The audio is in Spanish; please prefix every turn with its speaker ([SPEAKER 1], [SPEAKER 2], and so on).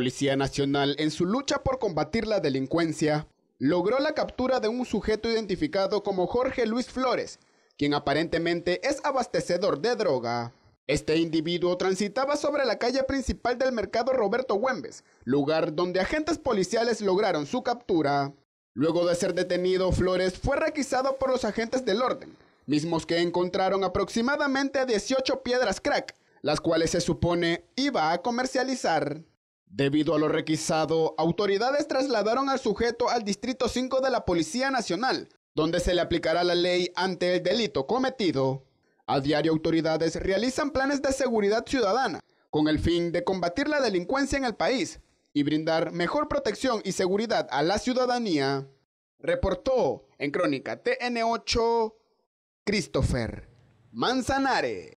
[SPEAKER 1] Policía Nacional, en su lucha por combatir la delincuencia, logró la captura de un sujeto identificado como Jorge Luis Flores, quien aparentemente es abastecedor de droga. Este individuo transitaba sobre la calle principal del mercado Roberto Güembes, lugar donde agentes policiales lograron su captura. Luego de ser detenido, Flores fue requisado por los agentes del orden, mismos que encontraron aproximadamente 18 piedras crack, las cuales se supone iba a comercializar. Debido a lo requisado, autoridades trasladaron al sujeto al Distrito 5 de la Policía Nacional, donde se le aplicará la ley ante el delito cometido. A diario autoridades realizan planes de seguridad ciudadana con el fin de combatir la delincuencia en el país y brindar mejor protección y seguridad a la ciudadanía. Reportó en Crónica TN8 Christopher Manzanare.